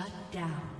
Shut down.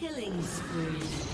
Killing spree.